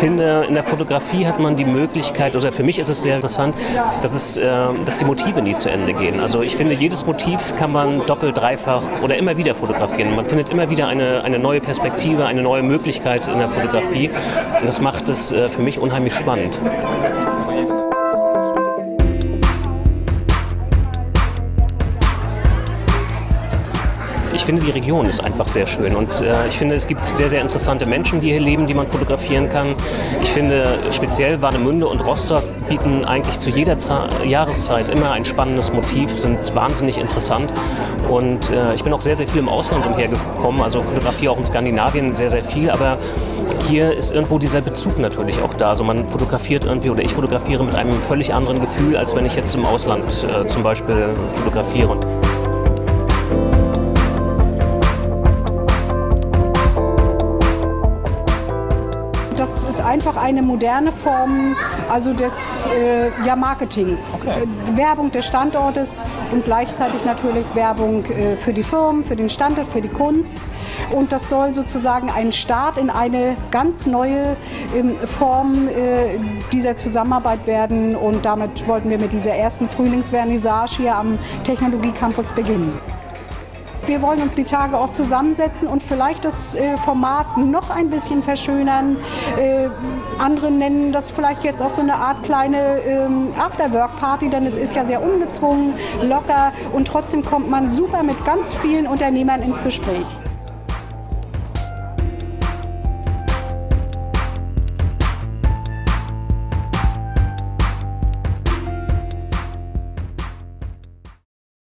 finde, in der Fotografie hat man die Möglichkeit, oder für mich ist es sehr interessant, dass, es, äh, dass die Motive nie zu Ende gehen. Also ich finde, jedes Motiv kann man doppelt, dreifach oder immer wieder fotografieren. Man findet immer wieder eine, eine neue Perspektive, eine neue Möglichkeit in der Fotografie. Und das macht es äh, für mich unheimlich spannend. Ich finde, die Region ist einfach sehr schön und äh, ich finde, es gibt sehr, sehr interessante Menschen, die hier leben, die man fotografieren kann. Ich finde, speziell Warnemünde und Rostock bieten eigentlich zu jeder Z Jahreszeit immer ein spannendes Motiv, sind wahnsinnig interessant und äh, ich bin auch sehr, sehr viel im Ausland umhergekommen, also fotografiere auch in Skandinavien sehr, sehr viel, aber hier ist irgendwo dieser Bezug natürlich auch da. Also man fotografiert irgendwie oder ich fotografiere mit einem völlig anderen Gefühl, als wenn ich jetzt im Ausland äh, zum Beispiel fotografiere. Das ist einfach eine moderne Form also des äh, ja, Marketings. Okay. Äh, Werbung des Standortes und gleichzeitig natürlich Werbung äh, für die Firmen, für den Standort, für die Kunst. Und das soll sozusagen ein Start in eine ganz neue ähm, Form äh, dieser Zusammenarbeit werden. Und damit wollten wir mit dieser ersten Frühlingsvernissage hier am Technologiecampus beginnen. Wir wollen uns die Tage auch zusammensetzen und vielleicht das äh, Format noch ein bisschen verschönern. Äh, andere nennen das vielleicht jetzt auch so eine Art kleine ähm, Afterwork-Party, denn es ist ja sehr ungezwungen, locker und trotzdem kommt man super mit ganz vielen Unternehmern ins Gespräch.